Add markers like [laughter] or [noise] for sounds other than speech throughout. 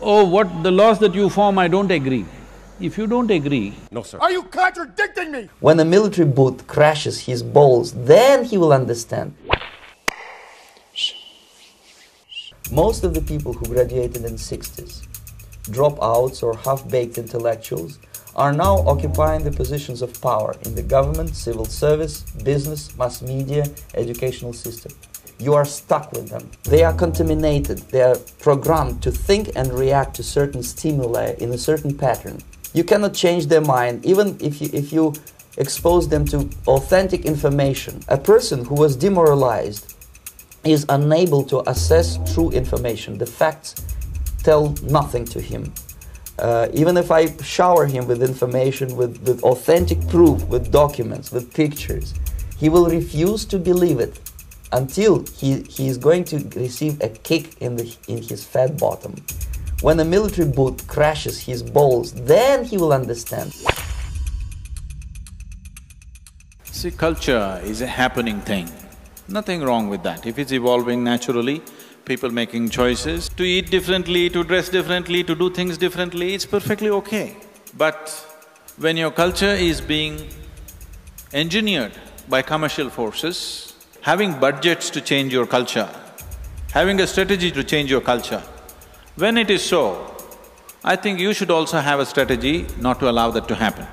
oh, what the laws that you form, I don't agree. If you don't agree, No, sir. Are you contradicting me? When a military boot crashes his balls, then he will understand. Most of the people who graduated in 60s, dropouts or half-baked intellectuals, are now occupying the positions of power in the government, civil service, business, mass media, educational system. You are stuck with them. They are contaminated. They are programmed to think and react to certain stimuli in a certain pattern. You cannot change their mind, even if you, if you expose them to authentic information. A person who was demoralized is unable to assess true information. The facts tell nothing to him. Uh, even if I shower him with information, with, with authentic proof, with documents, with pictures, he will refuse to believe it until he, he is going to receive a kick in, the, in his fat bottom. When a military boot crashes his balls, then he will understand. see, culture is a happening thing. Nothing wrong with that. If it's evolving naturally, people making choices to eat differently, to dress differently, to do things differently, it's perfectly okay. But when your culture is being engineered by commercial forces, having budgets to change your culture, having a strategy to change your culture, when it is so, I think you should also have a strategy not to allow that to happen.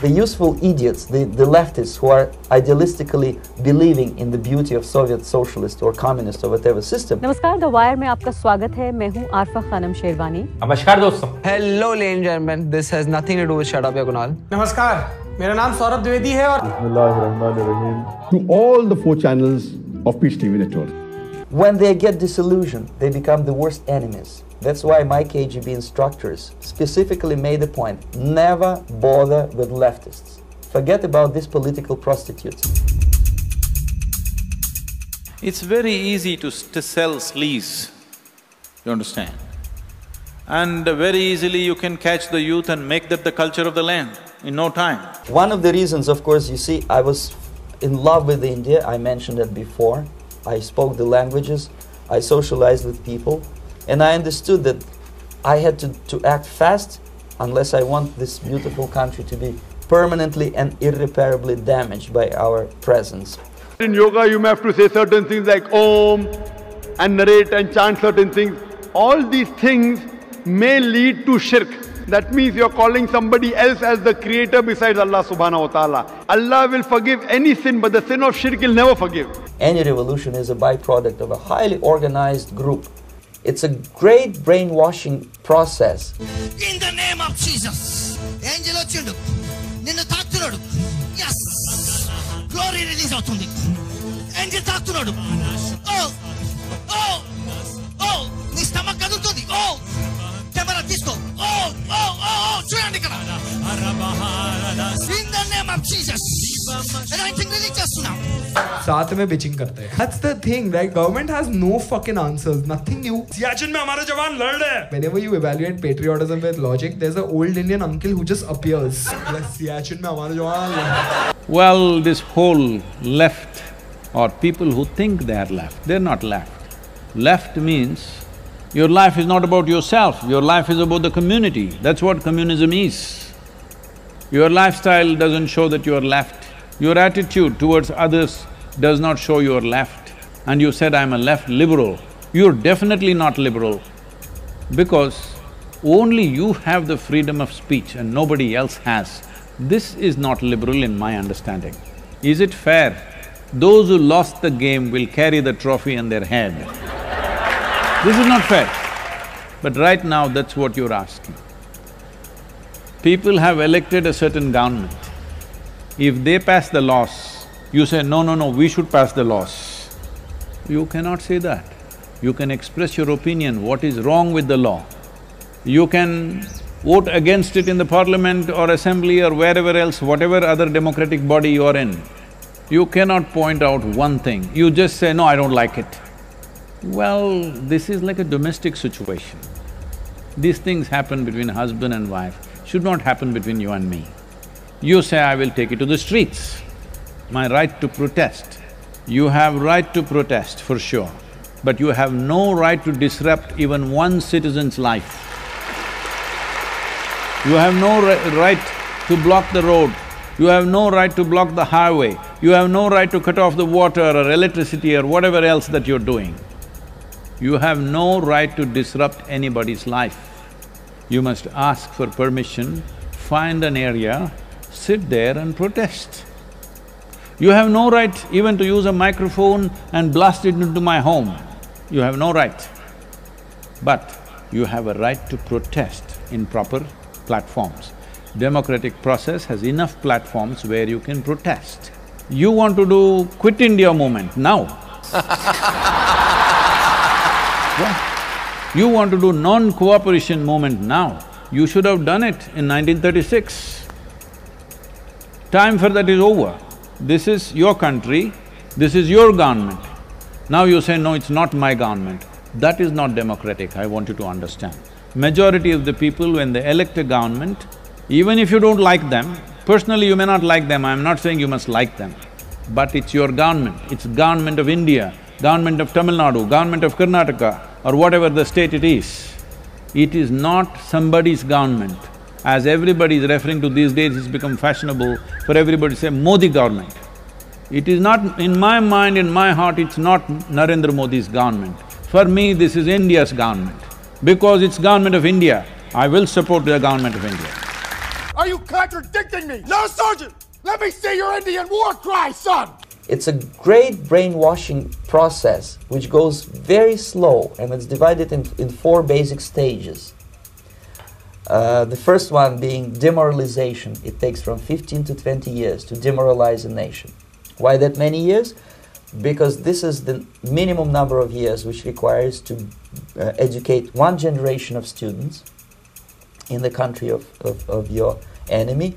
the useful idiots, the, the leftists who are idealistically believing in the beauty of Soviet socialist or communist or whatever system. Namaskar, The Wire mein aapka swagat hai. Arfa Khanam Sherwani. Namaskar, dosto. Hello, ladies and gentlemen. This has nothing to do with Shut Up, Ya Kunal. Namaskar. Mera naam Saurabh Dwivedi hai To all the four channels of Peace Television Network when they get disillusioned, they become the worst enemies. That's why my KGB instructors specifically made the point never bother with leftists. Forget about these political prostitutes. It's very easy to, to sell sleaze, you understand? And very easily you can catch the youth and make that the culture of the land in no time. One of the reasons, of course, you see, I was in love with India, I mentioned that before. I spoke the languages, I socialized with people, and I understood that I had to, to act fast unless I want this beautiful country to be permanently and irreparably damaged by our presence. In yoga, you may have to say certain things like Om and narrate and chant certain things. All these things may lead to shirk. That means you're calling somebody else as the creator besides Allah subhanahu wa ta'ala. Allah will forgive any sin, but the sin of shirk He'll never forgive. Any revolution is a byproduct of a highly organized group. It's a great brainwashing process. In the name of Jesus Angel వచ్చిండు నిన్ను తాకుతున్నాడు yes glory release అవుతుంది angel తాకుతున్నాడు साथ में bitching करते हैं That's the thing, right? Government has no fucking answers, nothing new. Siachen में हमारे जवान लड़ रहे हैं Whenever you evaluate patriotism with logic, there's an old Indian uncle who just appears. Like, Siachen में हमारे जवान लड़ रहे हैं." Well, this whole left or people who think they are left, they're not left. Left means your life is not about yourself, your life is about the community. That's what communism is. Your lifestyle doesn't show that you are left. Your attitude towards others does not show you are left. And you said, I'm a left liberal. You're definitely not liberal because only you have the freedom of speech and nobody else has. This is not liberal in my understanding. Is it fair? Those who lost the game will carry the trophy on their head. [laughs] This is not fair. But right now, that's what you're asking. People have elected a certain government. If they pass the laws, you say, no, no, no, we should pass the laws. You cannot say that. You can express your opinion, what is wrong with the law. You can vote against it in the parliament or assembly or wherever else, whatever other democratic body you are in. You cannot point out one thing, you just say, no, I don't like it. Well, this is like a domestic situation. These things happen between husband and wife, should not happen between you and me. You say, I will take it to the streets, my right to protest. You have right to protest, for sure, but you have no right to disrupt even one citizen's life. You have no ri- right to block the road, you have no right to block the highway, you have no right to cut off the water or electricity or whatever else that you're doing. You have no right to disrupt anybody's life. You must ask for permission, find an area, sit there and protest. You have no right even to use a microphone and blast it into my home. You have no right. But you have a right to protest in proper platforms. Democratic process has enough platforms where you can protest. You want to do quit India movement now. [laughs] What? You want to do non-cooperation movement now. You should have done it in 1936. Time for that is over. This is your country, this is your government. Now you say, no, it's not my government. That is not democratic, I want you to understand. Majority of the people, when they elect a government, even if you don't like them, personally you may not like them, I'm not saying you must like them, but it's your government, it's government of India, government of Tamil Nadu, government of Karnataka, or whatever the state it is. It is not somebody's government. As everybody is referring to these days, it's become fashionable for everybody to say Modi government. It is not… in my mind, in my heart, it's not Narendra Modi's government. For me, this is India's government. Because it's government of India, I will support the government of India. Are you contradicting me? No, Sergeant! Let me see your Indian war cry, son! It's a great brainwashing process which goes very slow and it's divided in, in four basic stages. Uh, the first one being demoralization. It takes from 15 to 20 years to demoralize a nation. Why that many years? Because this is the minimum number of years which requires to uh, educate one generation of students in the country of, of, of your enemy,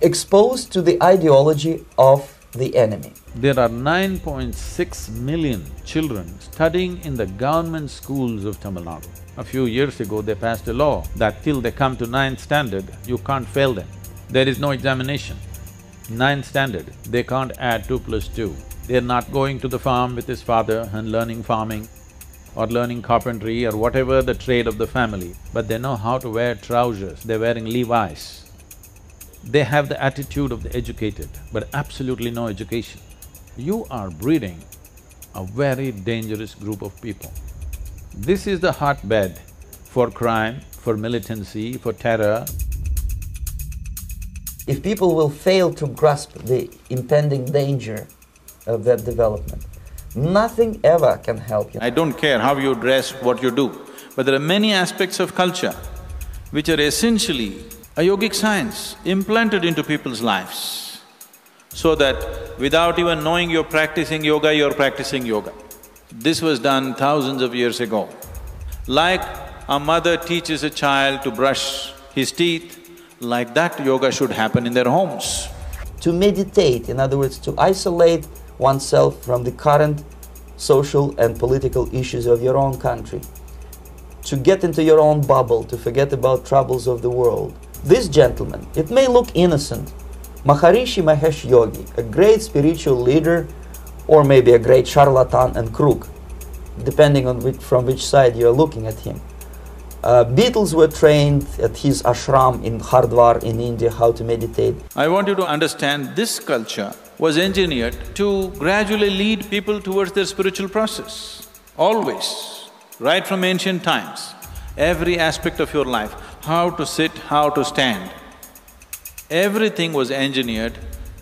exposed to the ideology of the enemy. There are 9.6 million children studying in the government schools of Tamil Nadu. A few years ago, they passed a law that till they come to ninth standard, you can't fail them. There is no examination. Ninth standard, they can't add two plus two. They're not going to the farm with his father and learning farming or learning carpentry or whatever the trade of the family, but they know how to wear trousers, they're wearing Levi's. They have the attitude of the educated, but absolutely no education. You are breeding a very dangerous group of people. This is the hotbed for crime, for militancy, for terror. If people will fail to grasp the impending danger of that development, nothing ever can help you. I don't care how you dress, what you do, but there are many aspects of culture which are essentially a yogic science implanted into people's lives, so that without even knowing you're practicing yoga, you're practicing yoga. This was done thousands of years ago. Like a mother teaches a child to brush his teeth, like that yoga should happen in their homes. To meditate, in other words, to isolate oneself from the current social and political issues of your own country, to get into your own bubble, to forget about troubles of the world. This gentleman, it may look innocent, Maharishi Mahesh Yogi, a great spiritual leader or maybe a great charlatan and crook, depending on which, from which side you are looking at him. Uh, Beatles were trained at his ashram in Hardwar in India how to meditate. I want you to understand this culture was engineered to gradually lead people towards their spiritual process, always, right from ancient times. Every aspect of your life, how to sit, how to stand, everything was engineered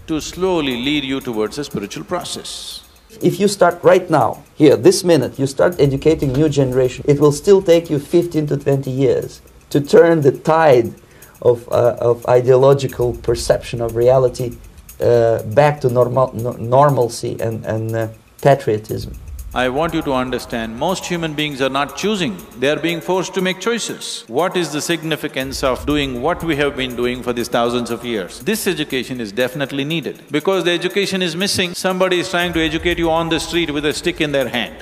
to slowly lead you towards a spiritual process. If you start right now, here, this minute, you start educating new generation, it will still take you 15 to 20 years to turn the tide of, uh, of ideological perception of reality uh, back to normal, no, normalcy and, and uh, patriotism. I want you to understand, most human beings are not choosing, they are being forced to make choices. What is the significance of doing what we have been doing for these thousands of years? This education is definitely needed. Because the education is missing, somebody is trying to educate you on the street with a stick in their hand.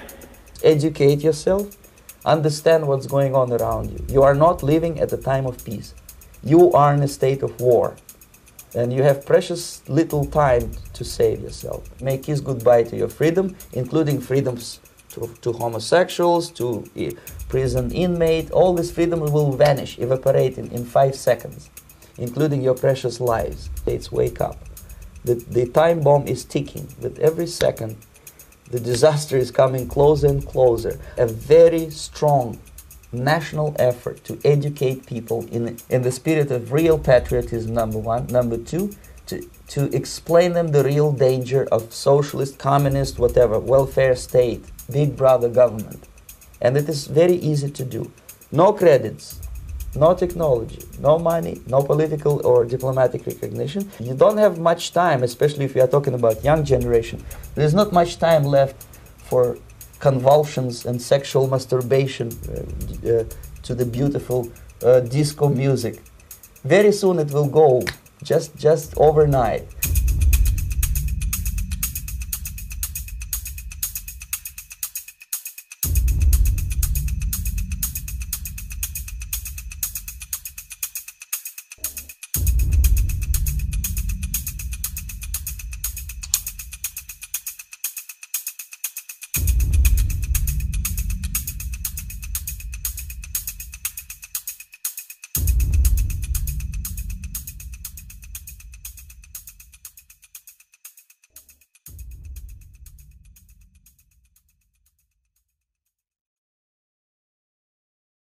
Educate yourself, understand what's going on around you. You are not living at a time of peace. You are in a state of war. And you have precious little time to save yourself. Make kiss goodbye to your freedom, including freedoms to, to homosexuals, to uh, prison inmate. All this freedom will vanish, evaporate in, in five seconds, including your precious lives. It's wake up. The, the time bomb is ticking. With every second, the disaster is coming closer and closer. A very strong national effort to educate people in, in the spirit of real patriotism, number one. Number two, to, to explain them the real danger of socialist, communist, whatever, welfare state, big brother government. And it is very easy to do. No credits, no technology, no money, no political or diplomatic recognition. You don't have much time, especially if you are talking about young generation. There's not much time left for convulsions and sexual masturbation uh, uh, to the beautiful uh, disco music. Very soon it will go, just just overnight.